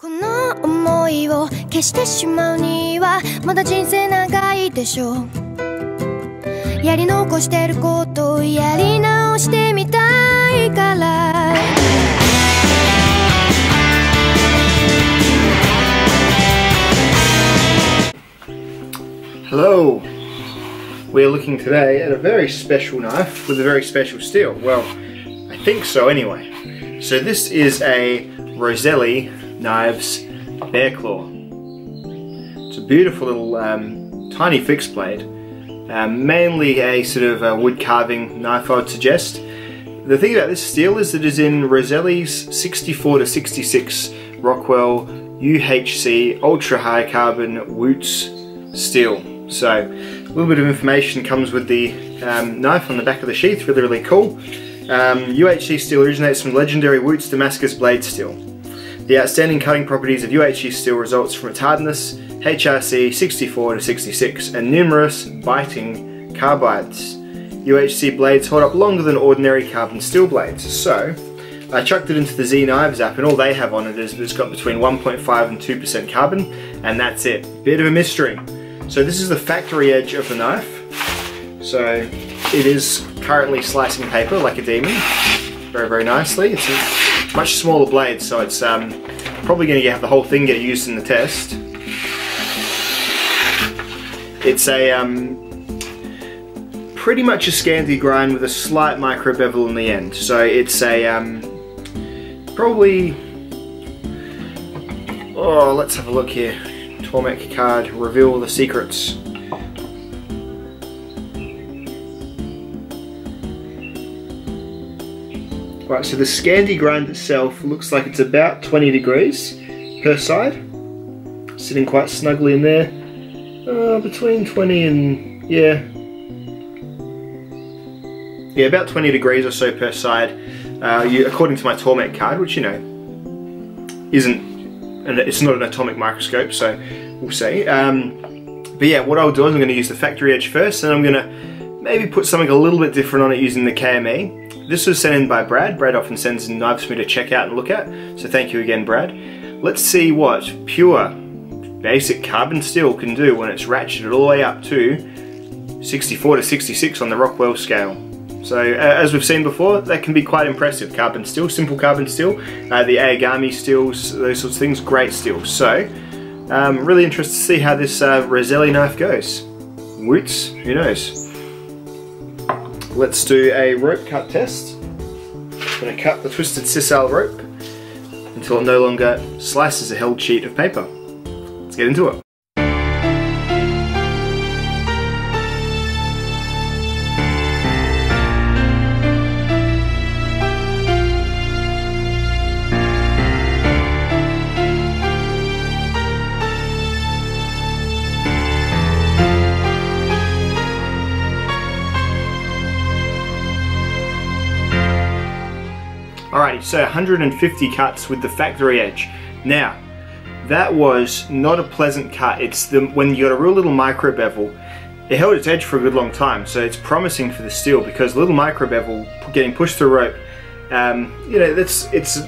この思いを消してしまうにはまだ人生長いでしょうやり残してることをやり直してみたいから Hello! We are looking today at a very special knife with a very special steel. Well, I think so anyway. So this is a Roselli Knives Bear Claw. It's a beautiful little um, tiny fixed blade. Um, mainly a sort of a wood carving knife I would suggest. The thing about this steel is that it is in Roselli's 64 to 66 Rockwell UHC ultra high carbon Wootz steel. So a little bit of information comes with the um, knife on the back of the sheath, really really cool. Um, UHC steel originates from legendary Wootz Damascus blade steel. The outstanding cutting properties of UHC steel results from its hardness, HRC 64 to 66, and numerous biting carbides. UHC blades hold up longer than ordinary carbon steel blades, so I chucked it into the Z Knives app and all they have on it is it's got between 1.5 and 2% carbon and that's it. Bit of a mystery. So this is the factory edge of the knife. So it is currently slicing paper like a demon, very very nicely. It's a much smaller blade so it's um, probably going to have the whole thing get used in the test. It's a um, pretty much a Scandi grind with a slight micro bevel in the end. So it's a um, probably, oh let's have a look here. Tormek card, reveal the secrets. Right, so the Scandi grind itself looks like it's about 20 degrees per side. Sitting quite snugly in there. Uh, between 20 and, yeah. Yeah, about 20 degrees or so per side. Uh, you, according to my Tormek card, which you know, isn't, and it's not an atomic microscope, so we'll see. Um, but yeah, what I'll do is I'm going to use the factory edge first, and I'm going to maybe put something a little bit different on it using the KME. This was sent in by Brad. Brad often sends knives for me to check out and look at, so thank you again, Brad. Let's see what pure basic carbon steel can do when it's ratcheted all the way up to 64 to 66 on the Rockwell scale. So uh, as we've seen before, that can be quite impressive. Carbon steel, simple carbon steel, uh, the Aogami steels, those sorts of things, great steel. So um, really interested to see how this uh, Roselli knife goes. Wootz, who knows? Let's do a rope cut test. I'm going to cut the twisted sisal rope until it no longer slices a held sheet of paper. Let's get into it. So 150 cuts with the factory edge. Now, that was not a pleasant cut. It's the when you got a real little micro bevel, it held its edge for a good long time, so it's promising for the steel because little micro bevel getting pushed through rope, um, you know, that's it's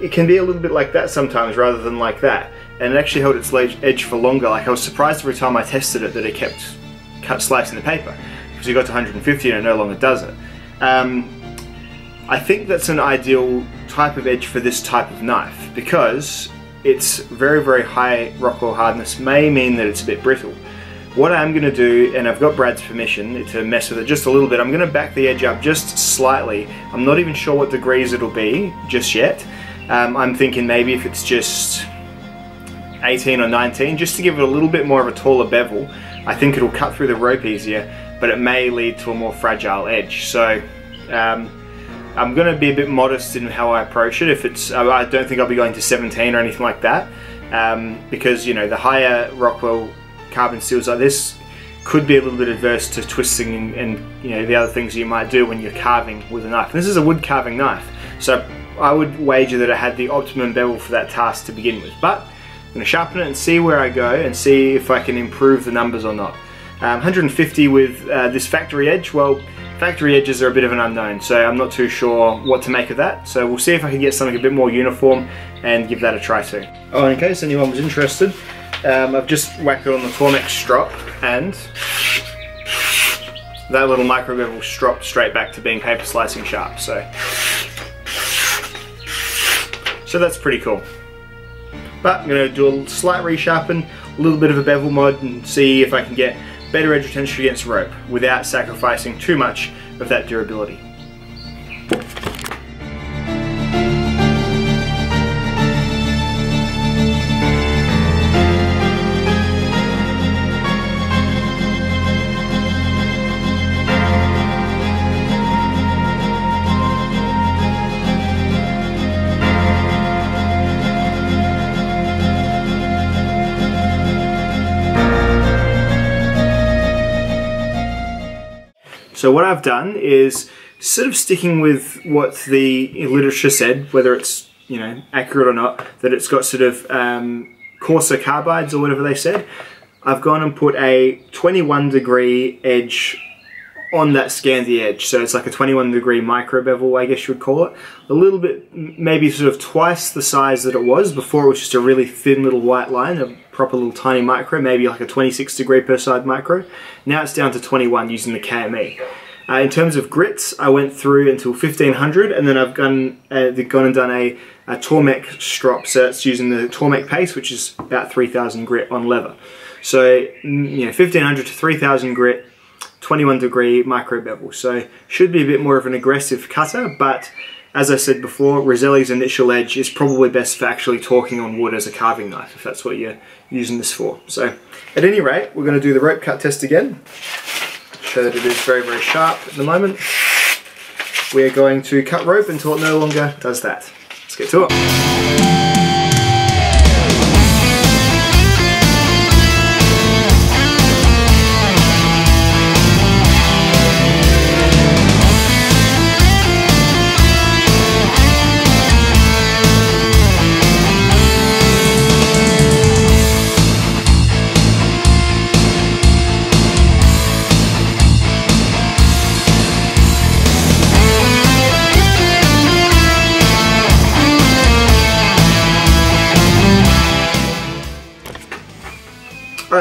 it can be a little bit like that sometimes rather than like that. And it actually held its edge for longer. Like I was surprised every time I tested it that it kept cut slicing the paper because you got to 150 and it no longer does it. Um, I think that's an ideal type of edge for this type of knife because it's very very high Rockwell hardness may mean that it's a bit brittle. What I'm going to do, and I've got Brad's permission to mess with it just a little bit, I'm going to back the edge up just slightly. I'm not even sure what degrees it'll be just yet. Um, I'm thinking maybe if it's just 18 or 19, just to give it a little bit more of a taller bevel. I think it'll cut through the rope easier, but it may lead to a more fragile edge. So um, I'm going to be a bit modest in how I approach it. If it's, I don't think I'll be going to 17 or anything like that, um, because you know the higher Rockwell carbon steels like this could be a little bit adverse to twisting and, and you know the other things you might do when you're carving with a knife. And this is a wood carving knife, so I would wager that it had the optimum bevel for that task to begin with. But I'm going to sharpen it and see where I go and see if I can improve the numbers or not. Um, 150 with uh, this factory edge, well, Factory edges are a bit of an unknown, so I'm not too sure what to make of that. So we'll see if I can get something a bit more uniform and give that a try too. Oh, in case anyone was interested, um, I've just whacked it on the Tormek strop and that little micro bevel strop straight back to being paper slicing sharp. So, so that's pretty cool. But I'm going to do a slight resharpen, a little bit of a bevel mod and see if I can get better edge retention against rope without sacrificing too much of that durability. So what I've done is sort of sticking with what the literature said, whether it's you know accurate or not, that it's got sort of um, coarser carbides or whatever they said. I've gone and put a 21 degree edge on that Scandi edge. So it's like a 21 degree micro bevel, I guess you would call it. A little bit, maybe sort of twice the size that it was. Before it was just a really thin little white line, proper little tiny micro, maybe like a 26 degree per side micro. Now it's down to 21 using the KME. Uh, in terms of grits, I went through until 1500 and then I've gone, uh, gone and done a, a Tormek strop. So it's using the Tormek pace, which is about 3000 grit on leather. So, mm, you know, 1500 to 3000 grit, 21 degree micro bevel. So should be a bit more of an aggressive cutter, but as I said before, Roselli's initial edge is probably best for actually talking on wood as a carving knife, if that's what you're using this for. So at any rate, we're going to do the rope cut test again. Show that it is very, very sharp at the moment. We're going to cut rope until it no longer does that. Let's get to it.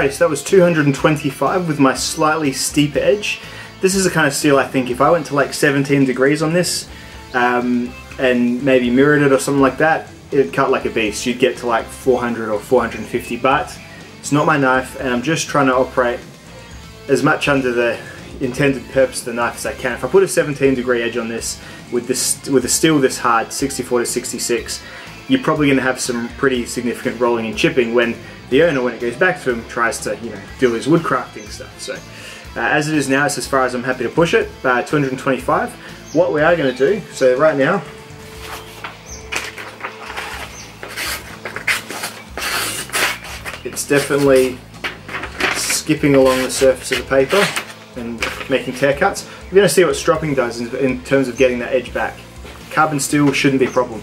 That was 225 with my slightly steep edge. This is the kind of steel I think if I went to like 17 degrees on this um, and maybe mirrored it or something like that, it'd cut like a beast. You'd get to like 400 or 450, but it's not my knife and I'm just trying to operate as much under the intended purpose of the knife as I can. If I put a 17 degree edge on this with this with a steel this hard, 64 to 66, you're probably going to have some pretty significant rolling and chipping when the owner, when it goes back to him, tries to you know do his woodcrafting stuff. So uh, as it is now, it's as far as I'm happy to push it. Uh, 225. What we are going to do, so right now, it's definitely skipping along the surface of the paper and making tear cuts. We're going to see what stropping does in, in terms of getting that edge back. Carbon steel shouldn't be a problem.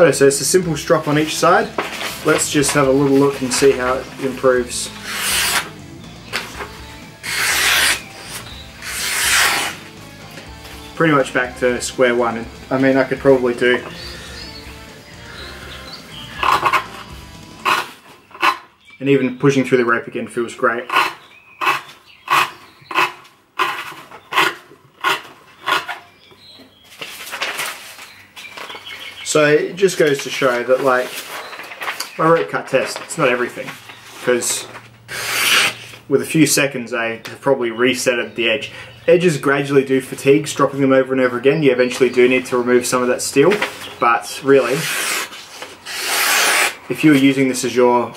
Right, so it's a simple strop on each side. Let's just have a little look and see how it improves. Pretty much back to square one. I mean, I could probably do and even pushing through the rope again feels great. So it just goes to show that like my rope cut test, it's not everything because with a few seconds they have probably resetted the edge. Edges gradually do fatigue, stropping them over and over again. You eventually do need to remove some of that steel, but really, if you were using this as your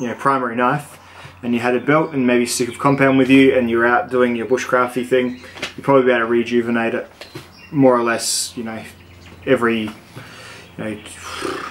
you know, primary knife, and you had a belt and maybe a stick of compound with you and you're out doing your bushcrafty thing, you'd probably be able to rejuvenate it more or less, you know, every you know,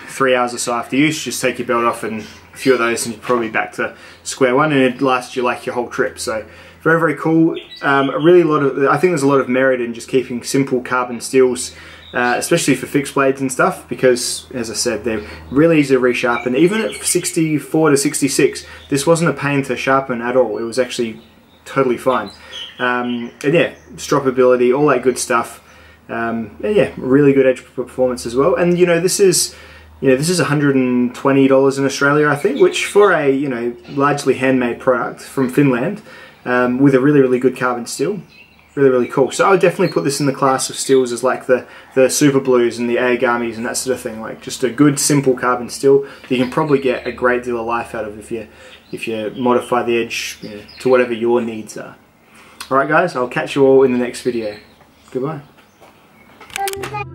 three hours or so after use, just take your belt off and a few of those and you're probably back to square one and it lasts you like your whole trip. So very, very cool. Um, really a lot of, I think there's a lot of merit in just keeping simple carbon steels uh, especially for fixed blades and stuff because as I said they're really easy to resharpen even at 64 to 66 this wasn't a pain to sharpen at all it was actually totally fine um, and yeah stroppability all that good stuff um, yeah really good edge performance as well and you know this is you know this is $120 in Australia I think which for a you know largely handmade product from Finland um, with a really really good carbon steel really, really cool. So I would definitely put this in the class of steels as like the, the super blues and the Aogamis and that sort of thing. Like just a good, simple carbon steel that you can probably get a great deal of life out of if you, if you modify the edge you know, to whatever your needs are. Alright guys, I'll catch you all in the next video. Goodbye. Thank you.